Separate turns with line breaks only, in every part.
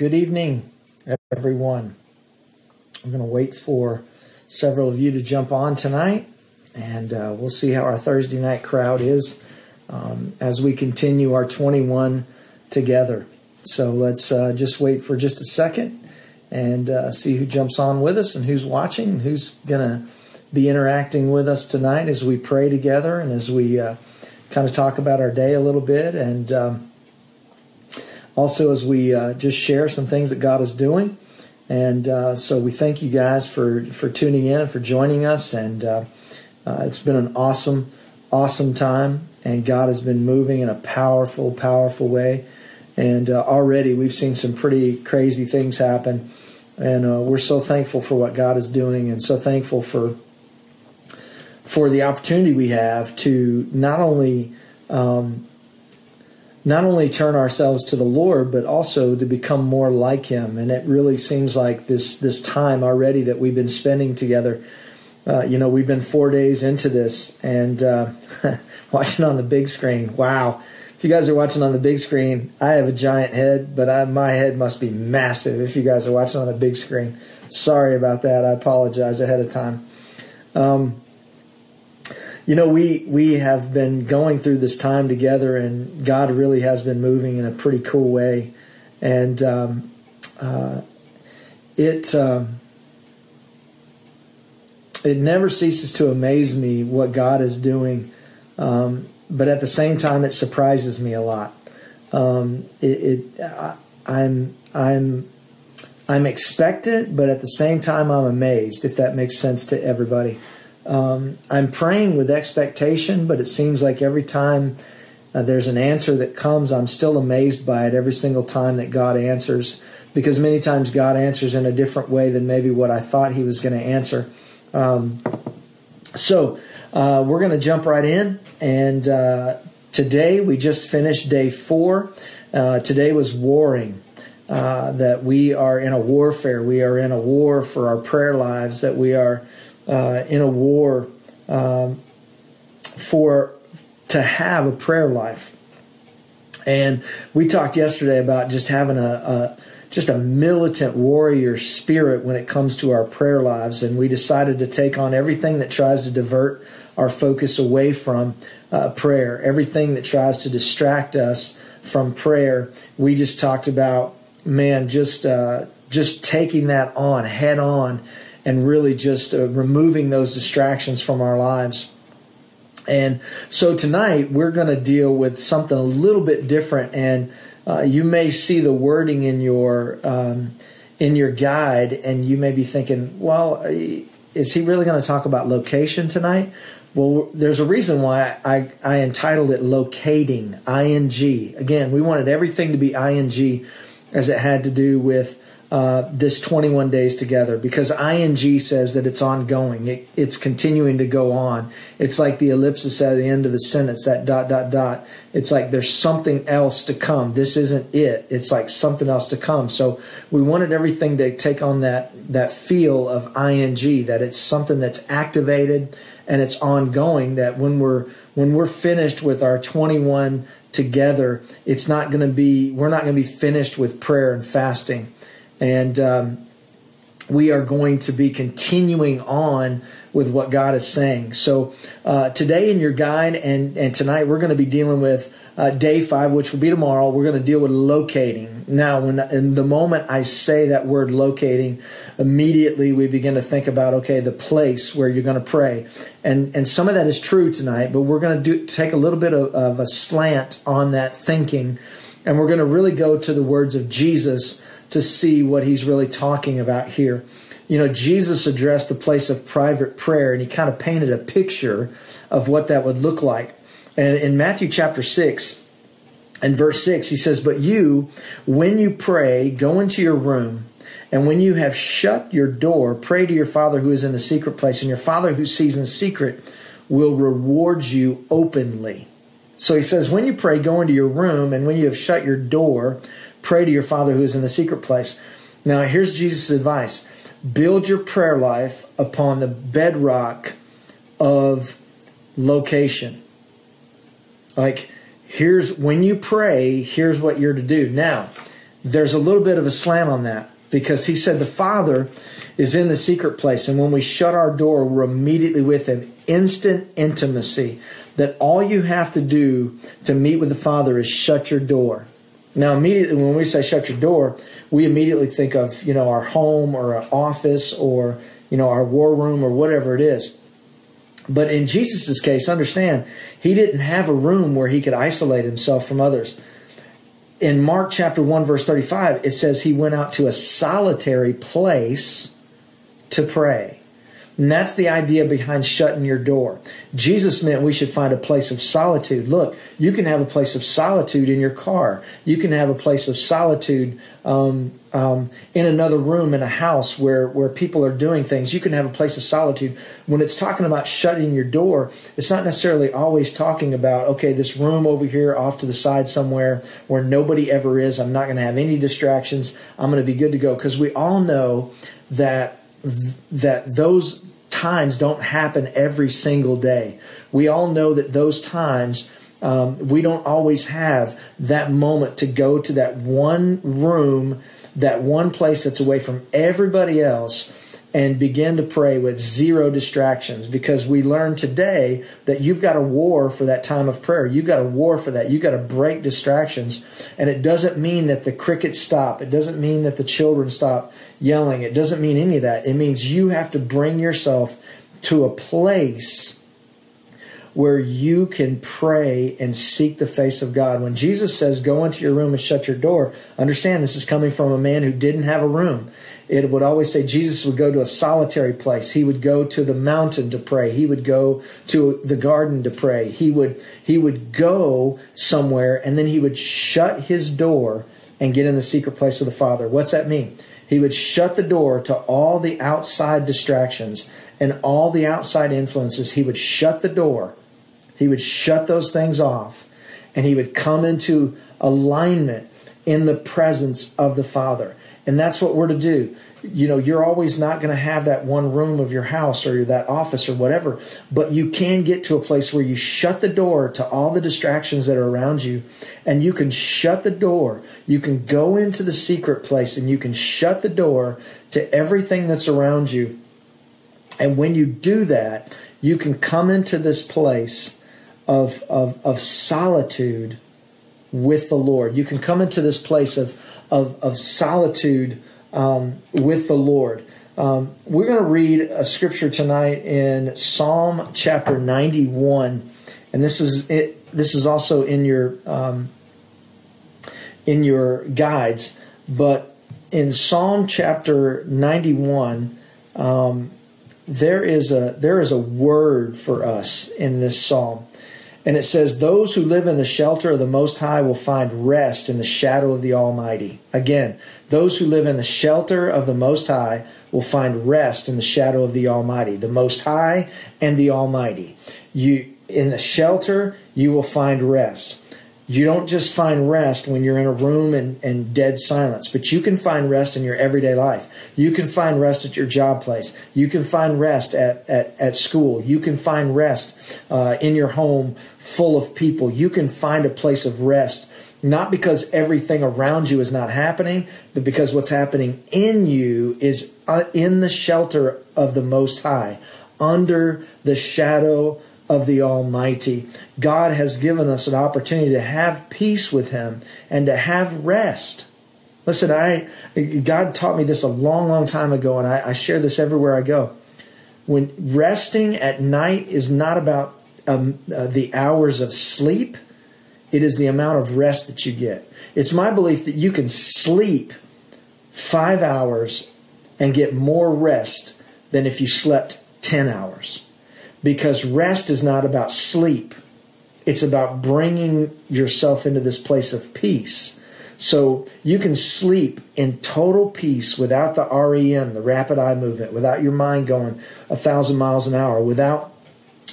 Good evening, everyone. I'm going to wait for several of you to jump on tonight, and uh, we'll see how our Thursday night crowd is um, as we continue our 21 together. So let's uh, just wait for just a second and uh, see who jumps on with us and who's watching, and who's going to be interacting with us tonight as we pray together and as we uh, kind of talk about our day a little bit and. Um, also as we uh, just share some things that God is doing. And uh, so we thank you guys for, for tuning in and for joining us. And uh, uh, it's been an awesome, awesome time. And God has been moving in a powerful, powerful way. And uh, already we've seen some pretty crazy things happen. And uh, we're so thankful for what God is doing and so thankful for for the opportunity we have to not only um, not only turn ourselves to the Lord, but also to become more like Him. And it really seems like this this time already that we've been spending together. Uh, you know, we've been four days into this, and uh, watching on the big screen. Wow! If you guys are watching on the big screen, I have a giant head, but I, my head must be massive. If you guys are watching on the big screen, sorry about that. I apologize ahead of time. Um, you know, we we have been going through this time together, and God really has been moving in a pretty cool way, and um, uh, it um, it never ceases to amaze me what God is doing, um, but at the same time, it surprises me a lot. Um, it, it I, I'm I'm I'm expectant, but at the same time, I'm amazed. If that makes sense to everybody. Um, I'm praying with expectation, but it seems like every time uh, there's an answer that comes, I'm still amazed by it every single time that God answers, because many times God answers in a different way than maybe what I thought He was going to answer. Um, so uh, we're going to jump right in, and uh, today we just finished day four. Uh, today was warring. Uh, that we are in a warfare. We are in a war for our prayer lives. That we are uh, in a war um, for to have a prayer life. And we talked yesterday about just having a, a just a militant warrior spirit when it comes to our prayer lives, and we decided to take on everything that tries to divert our focus away from uh, prayer, everything that tries to distract us from prayer. We just talked about, man, just uh, just taking that on head on and really just uh, removing those distractions from our lives. And so tonight we're going to deal with something a little bit different, and uh, you may see the wording in your um, in your guide, and you may be thinking, "Well, is he really going to talk about location tonight?" Well, there's a reason why I, I entitled it "Locating." Ing. Again, we wanted everything to be ing, as it had to do with uh, this 21 days together because ing says that it's ongoing. It, it's continuing to go on. It's like the ellipsis at the end of the sentence that dot dot dot. It's like there's something else to come. This isn't it. It's like something else to come. So we wanted everything to take on that that feel of ing that it's something that's activated and it's ongoing that when we're when we're finished with our 21 together it's not going to be we're not going to be finished with prayer and fasting and um, we are going to be continuing on with what God is saying. So uh, today in your guide and, and tonight we're going to be dealing with uh, day five, which will be tomorrow. We're going to deal with locating. Now, when in the moment I say that word locating, immediately we begin to think about okay, the place where you're going to pray, and and some of that is true tonight. But we're going to do take a little bit of, of a slant on that thinking, and we're going to really go to the words of Jesus to see what he's really talking about here. You know, Jesus addressed the place of private prayer and he kind of painted a picture of what that would look like. And in Matthew chapter 6 and verse 6, he says, But you, when you pray, go into your room. And when you have shut your door, pray to your Father who is in the secret place, and your Father who sees in secret will reward you openly. So he says, when you pray, go into your room, and when you have shut your door, Pray to your Father who is in the secret place. Now, here's Jesus' advice build your prayer life upon the bedrock of location. Like, here's when you pray, here's what you're to do. Now, there's a little bit of a slant on that because he said the Father is in the secret place. And when we shut our door, we're immediately with him. Instant intimacy. That all you have to do to meet with the Father is shut your door. Now, immediately when we say shut your door, we immediately think of, you know, our home or our office or, you know, our war room or whatever it is. But in Jesus' case, understand, he didn't have a room where he could isolate himself from others. In Mark chapter 1, verse 35, it says he went out to a solitary place to pray. And that's the idea behind shutting your door. Jesus meant we should find a place of solitude. Look, you can have a place of solitude in your car. You can have a place of solitude um, um, in another room in a house where, where people are doing things. You can have a place of solitude. When it's talking about shutting your door, it's not necessarily always talking about, okay, this room over here off to the side somewhere where nobody ever is. I'm not going to have any distractions. I'm going to be good to go. Because we all know that that those times don't happen every single day. We all know that those times um, we don't always have that moment to go to that one room, that one place that's away from everybody else and begin to pray with zero distractions because we learned today that you've got a war for that time of prayer. You've got a war for that. You've got to break distractions. And it doesn't mean that the crickets stop. It doesn't mean that the children stop yelling. It doesn't mean any of that. It means you have to bring yourself to a place where you can pray and seek the face of God. When Jesus says, Go into your room and shut your door, understand this is coming from a man who didn't have a room it would always say Jesus would go to a solitary place. He would go to the mountain to pray. He would go to the garden to pray. He would he would go somewhere and then he would shut his door and get in the secret place with the Father. What's that mean? He would shut the door to all the outside distractions and all the outside influences. He would shut the door. He would shut those things off and he would come into alignment in the presence of the Father. And that's what we're to do. You know, you're always not going to have that one room of your house or that office or whatever, but you can get to a place where you shut the door to all the distractions that are around you and you can shut the door. You can go into the secret place and you can shut the door to everything that's around you. And when you do that, you can come into this place of, of, of solitude with the Lord. You can come into this place of of, of solitude um, with the Lord. Um, we're going to read a scripture tonight in Psalm chapter 91, and this is it. This is also in your um, in your guides, but in Psalm chapter 91, um, there is a there is a word for us in this psalm. And it says, Those who live in the shelter of the Most High will find rest in the shadow of the Almighty. Again, those who live in the shelter of the Most High will find rest in the shadow of the Almighty. The Most High and the Almighty. You, in the shelter, you will find rest. You don't just find rest when you're in a room and, and dead silence, but you can find rest in your everyday life. You can find rest at your job place. You can find rest at, at, at school. You can find rest uh, in your home full of people. You can find a place of rest, not because everything around you is not happening, but because what's happening in you is uh, in the shelter of the Most High, under the shadow of the Almighty. God has given us an opportunity to have peace with Him and to have rest. Listen, I God taught me this a long, long time ago, and I, I share this everywhere I go. When resting at night is not about um, uh, the hours of sleep, it is the amount of rest that you get. It's my belief that you can sleep five hours and get more rest than if you slept 10 hours because rest is not about sleep. It's about bringing yourself into this place of peace. So you can sleep in total peace without the REM, the rapid eye movement, without your mind going a thousand miles an hour, without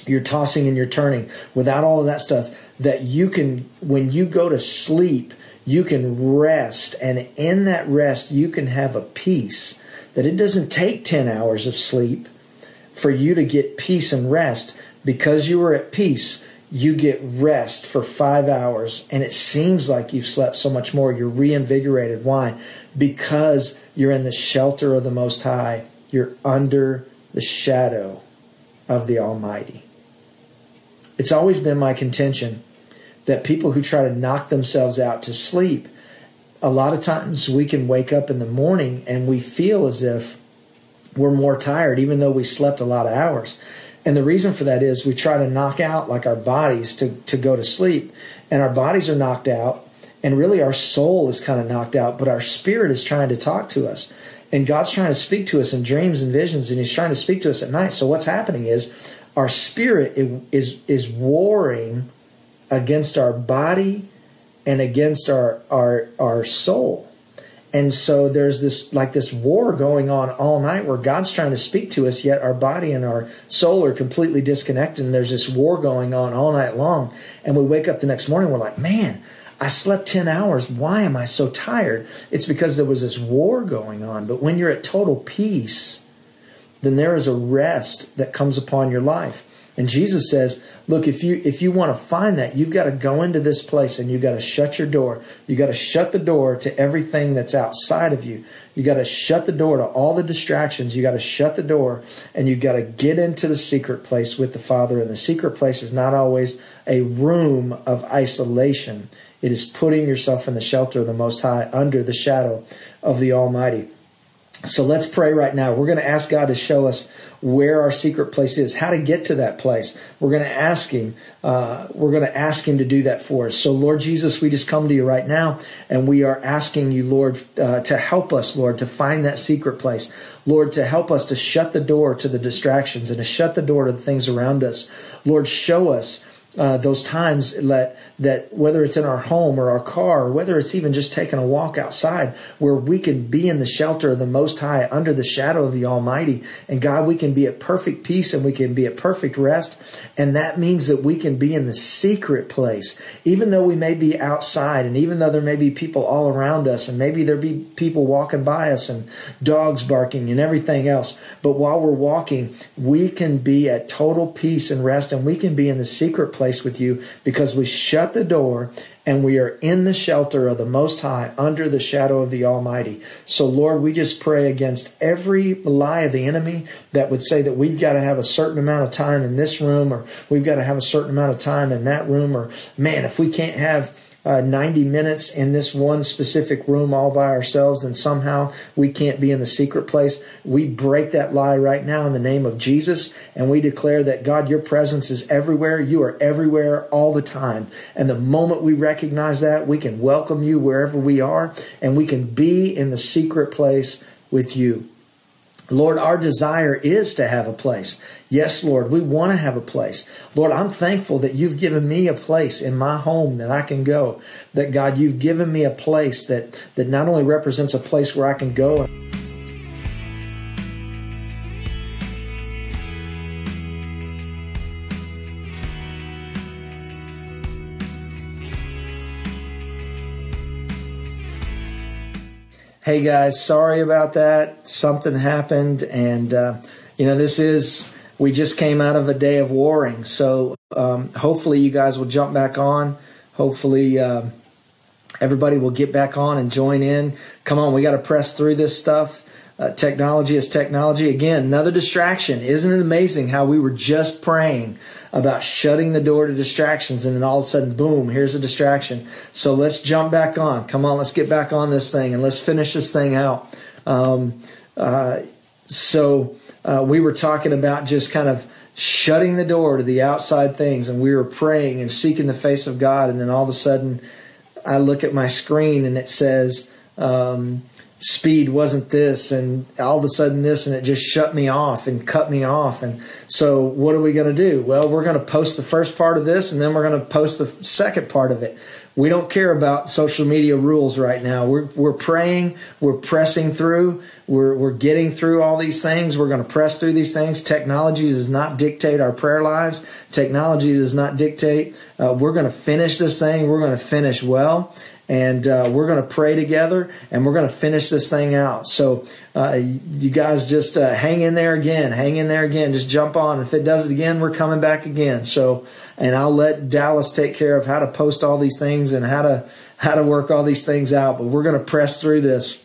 your tossing and your turning, without all of that stuff. That you can, when you go to sleep, you can rest. And in that rest, you can have a peace that it doesn't take 10 hours of sleep for you to get peace and rest because you are at peace you get rest for five hours and it seems like you've slept so much more. You're reinvigorated. Why? Because you're in the shelter of the Most High. You're under the shadow of the Almighty. It's always been my contention that people who try to knock themselves out to sleep, a lot of times we can wake up in the morning and we feel as if we're more tired, even though we slept a lot of hours. And the reason for that is we try to knock out like our bodies to, to go to sleep, and our bodies are knocked out, and really our soul is kind of knocked out, but our spirit is trying to talk to us. And God's trying to speak to us in dreams and visions, and He's trying to speak to us at night. So what's happening is our spirit is is warring against our body and against our our our soul. And so there's this like this war going on all night where God's trying to speak to us, yet our body and our soul are completely disconnected. And there's this war going on all night long. And we wake up the next morning, we're like, man, I slept 10 hours. Why am I so tired? It's because there was this war going on. But when you're at total peace, then there is a rest that comes upon your life. And Jesus says, look, if you if you want to find that, you've got to go into this place and you've got to shut your door. You got to shut the door to everything that's outside of you. You got to shut the door to all the distractions. You got to shut the door and you've got to get into the secret place with the Father. And the secret place is not always a room of isolation. It is putting yourself in the shelter of the Most High under the shadow of the Almighty. So let's pray right now. We're going to ask God to show us where our secret place is, how to get to that place. We're going to ask Him. Uh, we're going to ask Him to do that for us. So, Lord Jesus, we just come to you right now, and we are asking you, Lord, uh, to help us, Lord, to find that secret place. Lord, to help us to shut the door to the distractions and to shut the door to the things around us. Lord, show us uh, those times that, that whether it's in our home or our car, or whether it's even just taking a walk outside, where we can be in the shelter of the Most High, under the shadow of the Almighty. And God, we can be at perfect peace and we can be at perfect rest. And that means that we can be in the secret place, even though we may be outside and even though there may be people all around us and maybe there be people walking by us and dogs barking and everything else. But while we're walking, we can be at total peace and rest and we can be in the secret place with you because we shut the door and we are in the shelter of the Most High under the shadow of the Almighty. So, Lord, we just pray against every lie of the enemy that would say that we've got to have a certain amount of time in this room or we've got to have a certain amount of time in that room or, man, if we can't have uh, 90 minutes in this one specific room all by ourselves, then somehow we can't be in the secret place. We break that lie right now in the name of Jesus, and we declare that God, your presence is everywhere. You are everywhere all the time. And the moment we recognize that, we can welcome you wherever we are, and we can be in the secret place with you. Lord, our desire is to have a place. Yes, Lord, we want to have a place. Lord, I'm thankful that you've given me a place in my home that I can go. That God, you've given me a place that, that not only represents a place where I can go. Hey guys, sorry about that. Something happened, and uh, you know this is we just came out of a day of warring, so um, hopefully you guys will jump back on. Hopefully. Uh, everybody will get back on and join in. Come on, we got to press through this stuff. Uh, technology is technology. Again, another distraction. Isn't it amazing how we were just praying about shutting the door to distractions and then all of a sudden, boom, here's a distraction. So let's jump back on. Come on, let's get back on this thing and let's finish this thing out. Um, uh, so uh, we were talking about just kind of shutting the door to the outside things and we were praying and seeking the face of God. And then all of a sudden, I look at my screen and it says, um, speed wasn't this and all of a sudden this and it just shut me off and cut me off. And so what are we going to do? Well we're going to post the first part of this and then we're going to post the second part of it. We don't care about social media rules right now. We're, we're praying we're pressing through we're, we're getting through all these things. We're going to press through these things. Technology does not dictate our prayer lives. Technology does not dictate uh, we're going to finish this thing. We're going to finish well and uh, we're going to pray together and we're going to finish this thing out. So uh, you guys just uh, hang in there again, hang in there again, just jump on. If it does it again, we're coming back again. So, and I'll let Dallas take care of how to post all these things and how to how to work all these things out. But we're going to press through this.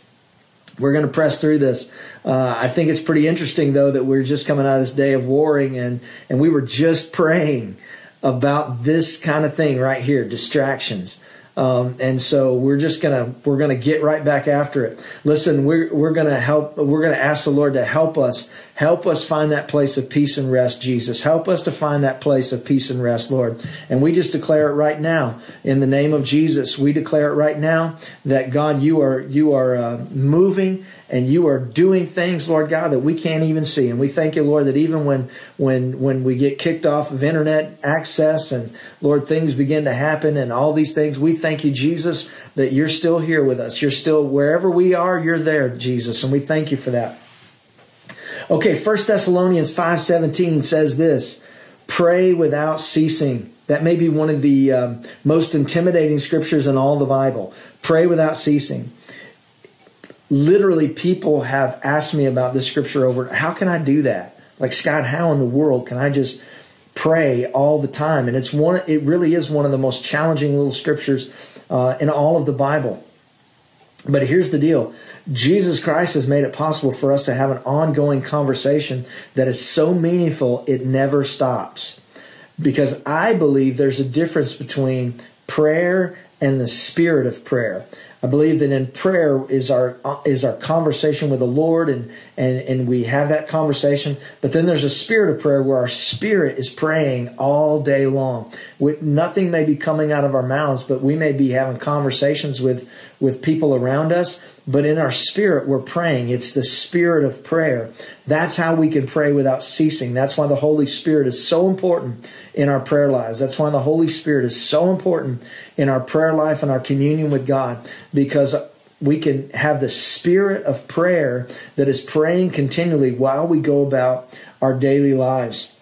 We're going to press through this. Uh, I think it's pretty interesting though that we're just coming out of this day of warring and and we were just praying about this kind of thing right here, distractions. Um, and so we're just gonna we're gonna get right back after it. Listen, we're we're gonna help. We're gonna ask the Lord to help us help us find that place of peace and rest. Jesus, help us to find that place of peace and rest, Lord. And we just declare it right now in the name of Jesus. We declare it right now that God, you are you are uh, moving and you are doing things, Lord God, that we can't even see. And we thank you, Lord, that even when when when we get kicked off of internet access and Lord, things begin to happen and all these things, we thank you, Jesus, that you're still here with us. You're still wherever we are, you're there, Jesus, and we thank you for that. Okay, 1 Thessalonians 5:17 says this, pray without ceasing. That may be one of the um, most intimidating scriptures in all the Bible. Pray without ceasing literally people have asked me about this scripture over how can i do that? Like scott how in the world can i just pray all the time? And it's one it really is one of the most challenging little scriptures uh, in all of the bible. But here's the deal. Jesus christ has made it possible for us to have an ongoing conversation that is so meaningful it never stops. Because i believe there's a difference between prayer and the spirit of prayer I believe that in prayer is our is our conversation with the Lord, and and and we have that conversation. But then there's a spirit of prayer where our spirit is praying all day long. With nothing may be coming out of our mouths, but we may be having conversations with with people around us. But in our spirit, we're praying. It's the spirit of prayer. That's how we can pray without ceasing. That's why the Holy Spirit is so important in our prayer lives. That's why the Holy Spirit is so important in our prayer life and our communion with God because we can have the spirit of prayer that is praying continually while we go about our daily lives.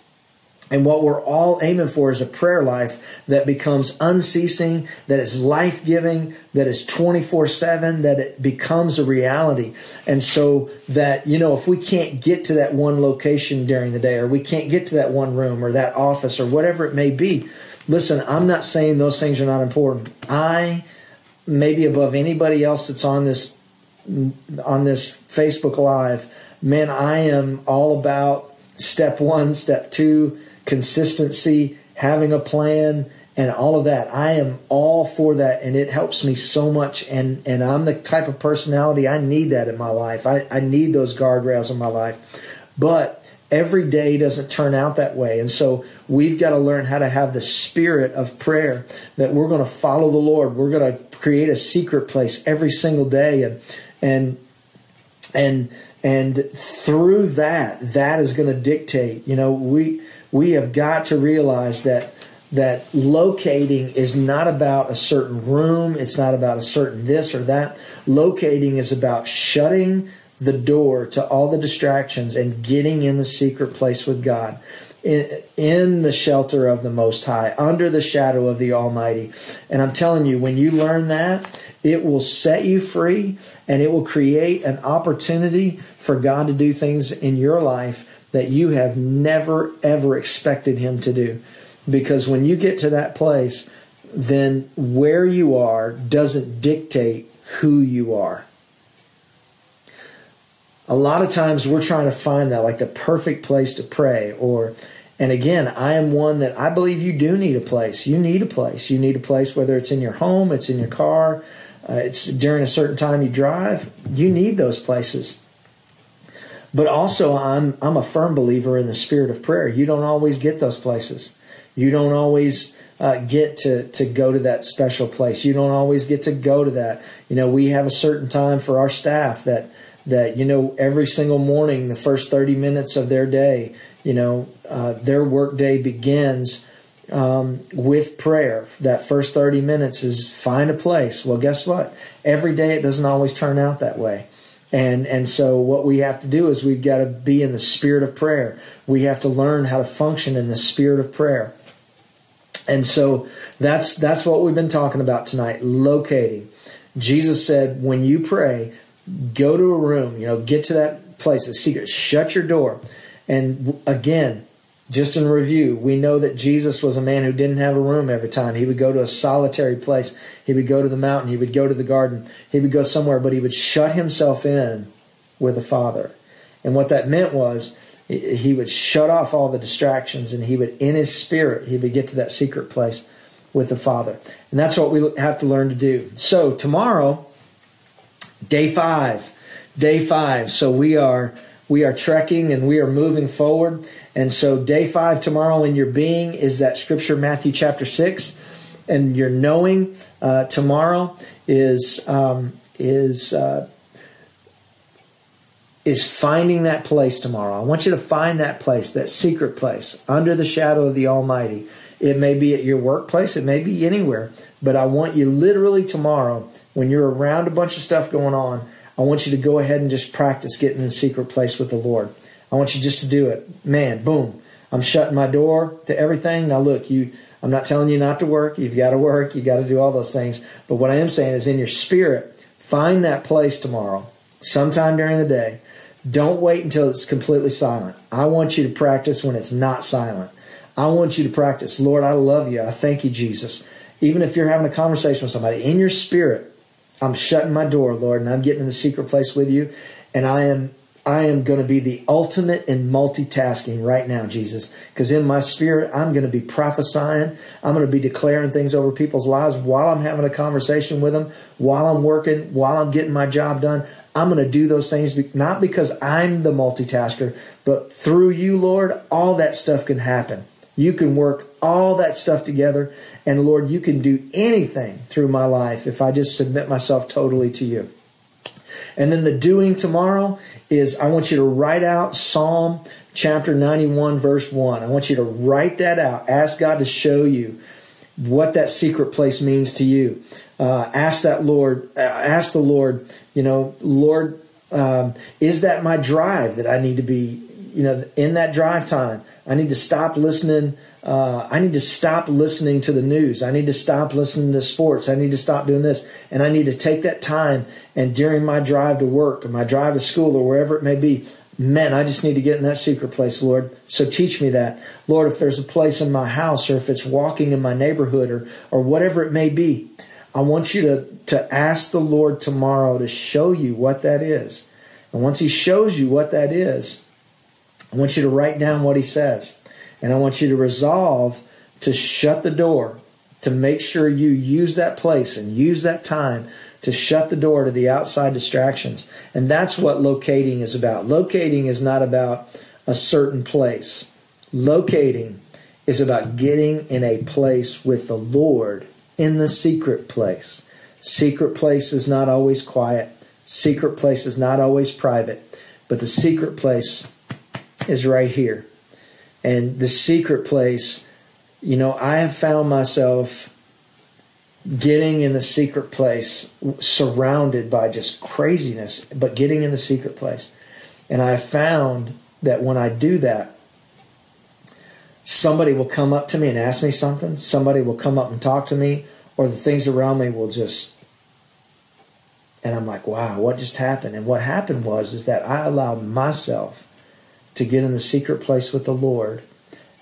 And what we're all aiming for is a prayer life that becomes unceasing, that is life giving, that is 24 7, that it becomes a reality. And so that, you know, if we can't get to that one location during the day, or we can't get to that one room, or that office, or whatever it may be, listen, I'm not saying those things are not important. I, maybe above anybody else that's on this on this Facebook Live, man, I am all about step one, step two, consistency, having a plan, and all of that. I am all for that, and it helps me so much. And and I'm the type of personality I need that in my life. I, I need those guardrails in my life, but every day doesn't turn out that way. And so we've got to learn how to have the spirit of prayer that we're going to follow the Lord. We're going to create a secret place every single day and and and and through that that is going to dictate, you know, we we have got to realize that that locating is not about a certain room, it's not about a certain this or that. Locating is about shutting the door to all the distractions and getting in the secret place with God. In, in, the shelter of the Most High, under the shadow of the Almighty. And I'm telling you, when you learn that, it will set you free and it will create an opportunity for God to do things in your life that you have never, ever expected Him to do. Because when you get to that place, then where you are doesn't dictate who you are. A lot of times we're trying to find that like the perfect place to pray or and again, I am one that I believe you do need a place. You need a place. You need a place whether it's in your home, it's in your car, uh, it's during a certain time you drive. You need those places. But also, I'm I'm a firm believer in the spirit of prayer. You don't always get those places. You don't always uh, get to to go to that special place. You don't always get to go to that. You know, we have a certain time for our staff that that you know every single morning, the first thirty minutes of their day, you know, uh, their work day begins. Um, with prayer. That first 30 minutes is find a place. Well, guess what? Every day it doesn't always turn out that way. And and so what we have to do is we've got to be in the spirit of prayer. We have to learn how to function in the spirit of prayer. And so that's that's what we've been talking about tonight, locating. Jesus said, when you pray, go to a room, you know, get to that place, the secret, shut your door. And again, just in review, we know that Jesus was a man who didn't have a room every time. He would go to a solitary place. He would go to the mountain. He would go to the garden. He would go somewhere, but he would shut himself in with the Father. And what that meant was he would shut off all the distractions and he would, in his spirit, he would get to that secret place with the Father. And that's what we have to learn to do. So tomorrow, day five, day five. So we are we are trekking and we are moving forward. And so day five tomorrow in your being is that scripture Matthew chapter six, and your knowing uh, tomorrow is um, is uh, is finding that place tomorrow. I want you to find that place, that secret place, under the shadow of the Almighty. It may be at your workplace, it may be anywhere, but I want you literally tomorrow, when you're around a bunch of stuff going on, I want you to go ahead and just practice getting in secret place with the Lord. I want you just to do it. Man, boom. I'm shutting my door to everything. Now look, you I'm not telling you not to work. You've got to work. You got to do all those things. But what I am saying is in your spirit, find that place tomorrow, sometime during the day don't wait until it's completely silent. I want you to practice when it's not silent. I want you to practice, Lord, I love you. I thank you, Jesus. Even if you're having a conversation with somebody in your spirit, I'm shutting my door, Lord, and I'm getting in the secret place with you, and I am I am going to be the ultimate in multitasking right now, Jesus. Because in my spirit, I'm going to be prophesying. I'm going to be declaring things over people's lives while I'm having a conversation with them, while I'm working, while I'm getting my job done. I'm going to do those things not because I'm the multitasker, but through you, Lord, all that stuff can happen. You can work all that stuff together. And Lord, you can do anything through my life if I just submit myself totally to you. And then the doing tomorrow is I want you to write out Psalm chapter 91, verse 1. I want you to write that out. Ask God to show you what that secret place means to you. Uh, ask that Lord, uh, ask the Lord, you know, Lord, um, is that my drive that I need to be, you know, in that drive time? I need to stop listening. Uh, I need to stop listening to the news. I need to stop listening to sports. I need to stop doing this. And I need to take that time and during my drive to work or my drive to school or wherever it may be, man, I just need to get in that secret place, Lord. So teach me that. Lord, if there's a place in my house or if it's walking in my neighborhood or, or whatever it may be, I want you to, to ask the Lord tomorrow to show you what that is. And once He shows you what that is, I want you to write down what He says. And I want you to resolve to shut the door, to make sure you use that place and use that time to shut the door to the outside distractions. And that's what locating is about. Locating is not about a certain place, locating is about getting in a place with the Lord in the secret place. Secret place is not always quiet, secret place is not always private, but the secret place is right here. And the secret place, you know, I have found myself getting in the secret place, surrounded by just craziness, but getting in the secret place. And I found that when I do that, somebody will come up to me and ask me something, somebody will come up and talk to me, or the things around me will just and I'm like, wow, what just happened? And what happened was is that I allowed myself to get in the secret place with the Lord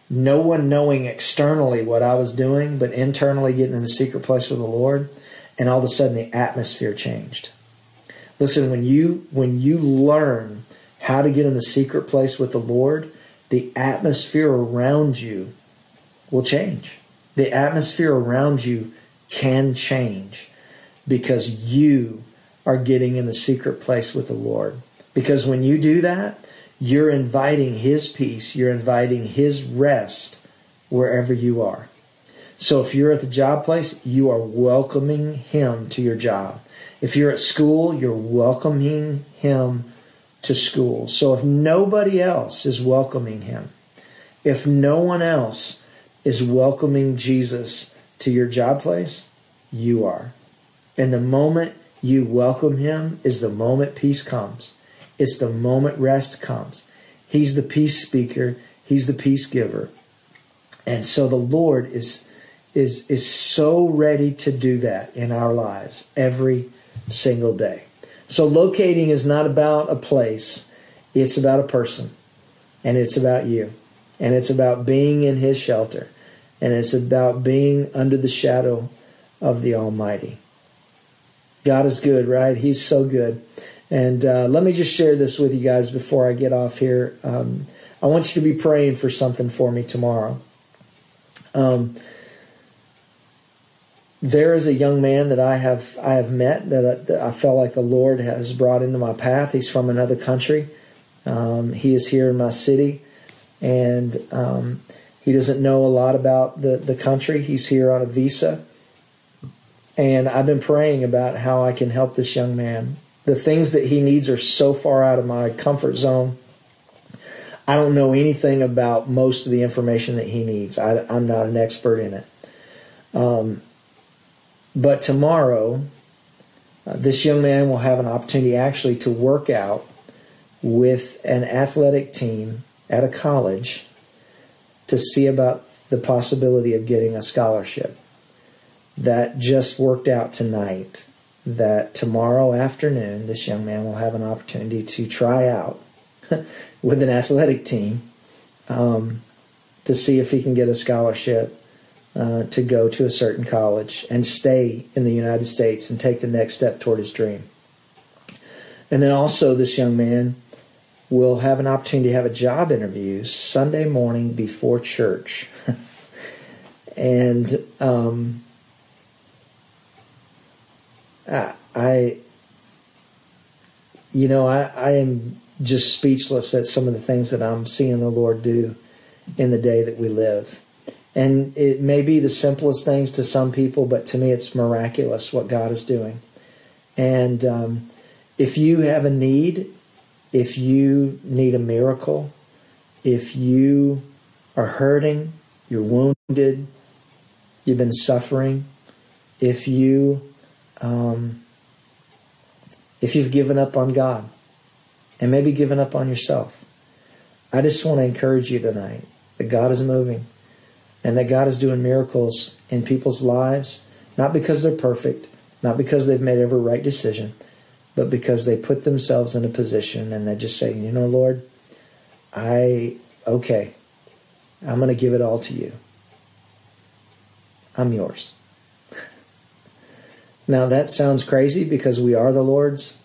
no one knowing externally what I was doing, but internally getting in the secret place with the Lord, and all of a sudden the atmosphere changed. Listen, when you when you learn how to get in the secret place with the Lord, the atmosphere around you will change. The atmosphere around you can change because you are getting in the secret place with the Lord. Because when you do that, you're inviting His peace, you're inviting His rest wherever you are. So if you're at the job place, you are welcoming Him to your job. If you're at school, you're welcoming Him to school. So if nobody else is welcoming Him, if no one else is welcoming Jesus to your job place, you are. And the moment you welcome Him is the moment peace comes. It's the moment rest comes. He's the peace speaker, he's the peace giver. And so the Lord is is is so ready to do that in our lives every single day. So locating is not about a place, it's about a person, and it's about you. And it's about being in his shelter, and it's about being under the shadow of the Almighty. God is good, right? He's so good. And uh, let me just share this with you guys before I get off here. Um, I want you to be praying for something for me tomorrow. Um, there is a young man that I have I have met that I, that I felt like the Lord has brought into my path. He's from another country. Um, he is here in my city, and um, he doesn't know a lot about the the country. He's here on a visa, and I've been praying about how I can help this young man. The things that he needs are so far out of my comfort zone. I don't know anything about most of the information that he needs. I, am not an expert in it. Um, but tomorrow, uh, this young man will have an opportunity actually to work out with an athletic team at a college to see about the possibility of getting a scholarship. That just worked out tonight. That tomorrow afternoon, this young man will have an opportunity to try out with an athletic team um, to see if he can get a scholarship uh, to go to a certain college and stay in the United States and take the next step toward his dream. And then also, this young man will have an opportunity to have a job interview Sunday morning before church. and um, I, you know, I, I am just speechless at some of the things that I'm seeing the Lord do in the day that we live. And it may be the simplest things to some people, but to me, it's miraculous what God is doing. And um, if you have a need, if you need a miracle, if you are hurting, you're wounded, you've been suffering, if you um, if you've given up on God and maybe given up on yourself, I just want to encourage you tonight that God is moving and that God is doing miracles in people's lives, not because they're perfect, not because they've made every right decision, but because they put themselves in a position and they just say, you know, Lord, I, okay, I'm going to give it all to you. I'm yours. Now, that sounds crazy because we are the Lord's,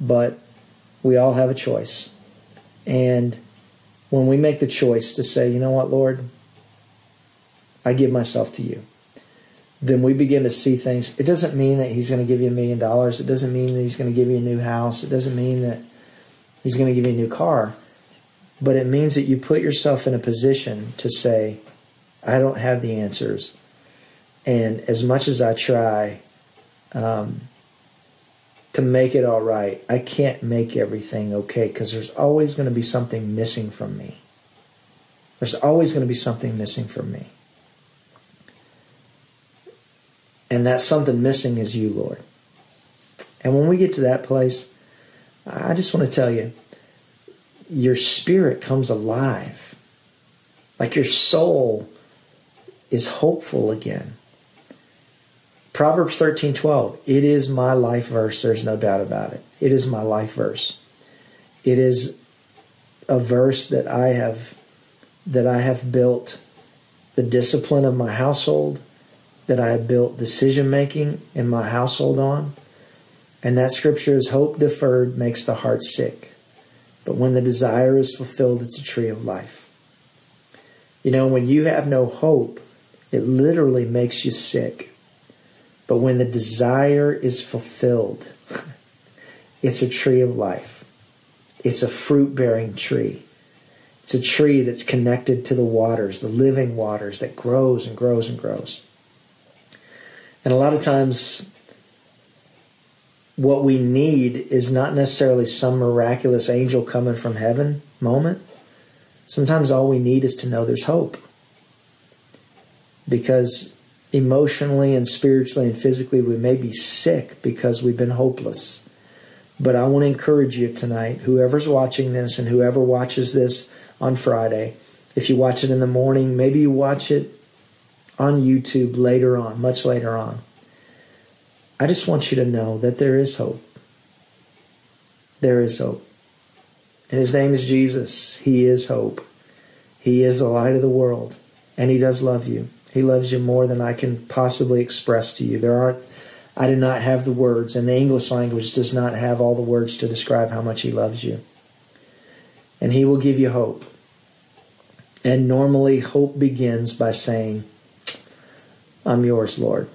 but we all have a choice. And when we make the choice to say, you know what, Lord, I give myself to you. Then we begin to see things. It doesn't mean that he's going to give you a million dollars. It doesn't mean that he's going to give you a new house. It doesn't mean that he's going to give you a new car. But it means that you put yourself in a position to say, I don't have the answers. And as much as I try um, to make it all right, I can't make everything okay because there's always going to be something missing from me. There's always going to be something missing from me. And that something missing is you, Lord. And when we get to that place, I just want to tell you, your spirit comes alive. Like your soul is hopeful again. Proverbs 13 12, it is my life verse. There's no doubt about it. It is my life verse. It is a verse that I have that I have built the discipline of my household that I have built decision making in my household on. And that scripture is hope deferred makes the heart sick. But when the desire is fulfilled, it's a tree of life. You know, when you have no hope, it literally makes you sick. But when the desire is fulfilled, it's a tree of life. It's a fruit bearing tree. It's a tree that's connected to the waters, the living waters that grows and grows and grows. And a lot of times, what we need is not necessarily some miraculous angel coming from heaven moment. Sometimes all we need is to know there's hope. Because emotionally and spiritually and physically, we may be sick because we've been hopeless. But I want to encourage you tonight, whoever's watching this and whoever watches this on Friday, if you watch it in the morning, maybe you watch it on YouTube later on, much later on. I just want you to know that there is hope. There is hope. And his name is Jesus. He is hope. He is the light of the world. And he does love you. He loves you more than I can possibly express to you. There aren't I do not have the words, and the English language does not have all the words to describe how much he loves you. And he will give you hope. And normally hope begins by saying, I'm yours, Lord.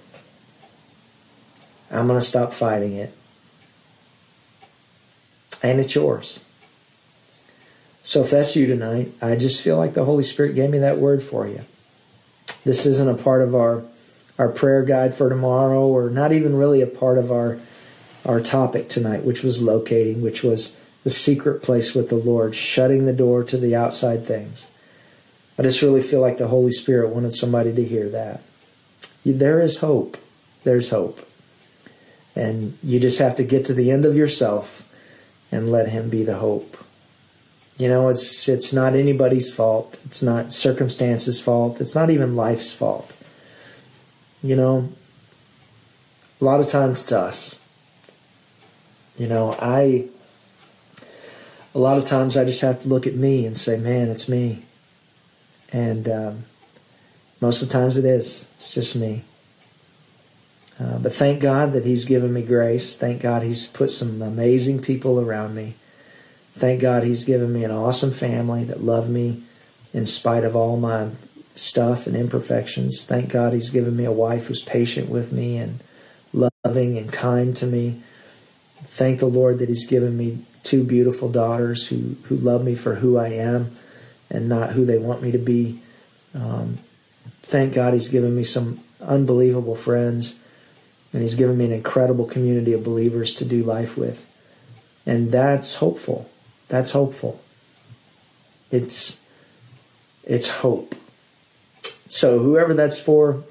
I'm going to stop fighting it. And it's yours. So if that's you tonight, I just feel like the Holy Spirit gave me that word for you. This isn't a part of our our prayer guide for tomorrow or not even really a part of our our topic tonight, which was locating, which was the secret place with the Lord, shutting the door to the outside things. I just really feel like the Holy Spirit wanted somebody to hear that. There is hope. There's hope. And you just have to get to the end of yourself and let him be the hope. You know, it's it's not anybody's fault. It's not circumstances' fault. It's not even life's fault. You know, a lot of times it's us. You know, I a lot of times I just have to look at me and say, "Man, it's me." And um, most of the times it is. It's just me. Uh, but thank God that He's given me grace. Thank God He's put some amazing people around me. Thank God He's given me an awesome family that love me in spite of all my stuff and imperfections. Thank God He's given me a wife who's patient with me and loving and kind to me. Thank the Lord that He's given me two beautiful daughters who, who love me for who I am and not who they want me to be. Um, thank God He's given me some unbelievable friends and he's given me an incredible community of believers to do life with. And that's hopeful. That's hopeful. It's it's hope. So whoever that's for,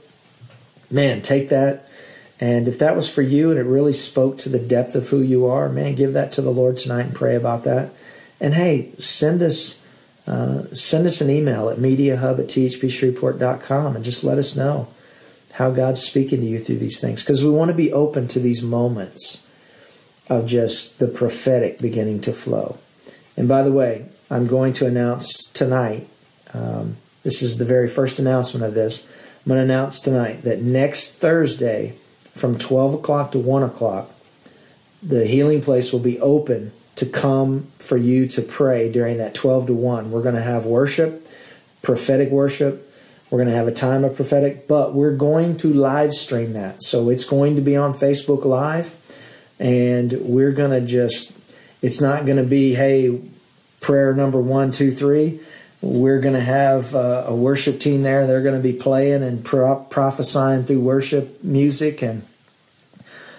man, take that. And if that was for you and it really spoke to the depth of who you are, man, give that to the Lord tonight and pray about that. And hey, send us uh, send us an email at mediahub at thpshreveport.com and just let us know how God's speaking to you through these things. Because we want to be open to these moments of just the prophetic beginning to flow. And by the way, I'm going to announce tonight, um, this is the very first announcement of this. I'm going to announce tonight that next Thursday from 12 o'clock to 1 o'clock, the healing place will be open to come for you to pray during that 12 to 1. We're going to have worship, prophetic worship, we're going to have a time of prophetic, but we're going to live stream that. So it's going to be on Facebook Live, and we're going to just, it's not going to be, hey, prayer number one, two, three. We're going to have uh, a worship team there. They're going to be playing and pro- prophesying through worship music, and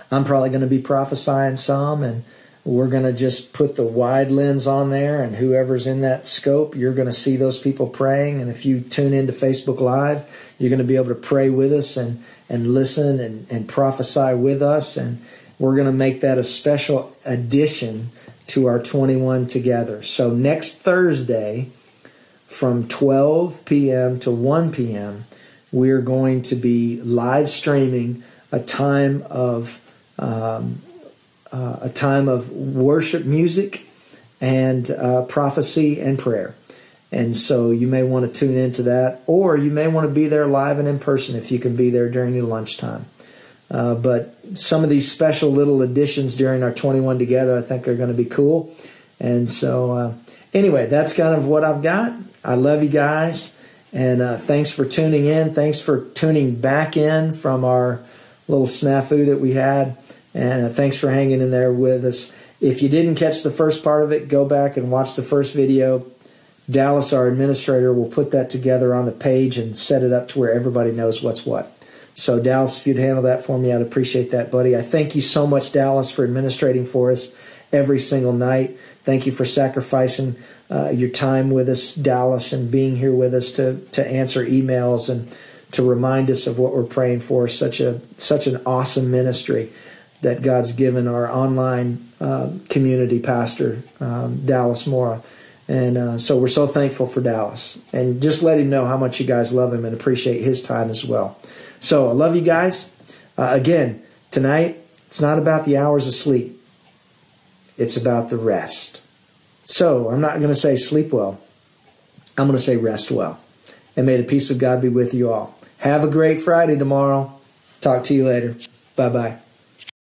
I'm probably going to be prophesying some, and we're going to just put the wide lens on there, and whoever's in that scope, you're going to see those people praying. And if you tune into Facebook Live, you're going to be able to pray with us and, and listen and, and prophesy with us. And we're going to make that a special addition to our 21 together. So next Thursday, from 12 p.m. to 1 p.m., we're going to be live streaming a time of um, uh, a time of worship music and uh, prophecy and prayer. And so you may want to tune into that, or you may want to be there live and in person if you can be there during your lunchtime. Uh, but some of these special little additions during our 21 together, I think, are going to be cool. And so, uh, anyway, that's kind of what I've got. I love you guys. And uh, thanks for tuning in. Thanks for tuning back in from our little snafu that we had. And uh, thanks for hanging in there with us. If you didn't catch the first part of it, go back and watch the first video. Dallas, our administrator, will put that together on the page and set it up to where everybody knows what's what. So, Dallas, if you'd handle that for me, I'd appreciate that, buddy. I thank you so much, Dallas, for administrating for us every single night. Thank you for sacrificing uh, your time with us, Dallas, and being here with us to to answer emails and to remind us of what we're praying for. Such a such an awesome ministry that God's given our online uh, community pastor, um, Dallas Mora. And uh, so we're so thankful for Dallas. And just let him know how much you guys love him and appreciate his time as well. So I love you guys. Uh, again, tonight, it's not about the hours of sleep. it's about the rest. So I'm not going to say sleep well. I'm going to say rest well. And may the peace of God be with you all. Have a great Friday tomorrow. Talk to you later. Bye bye.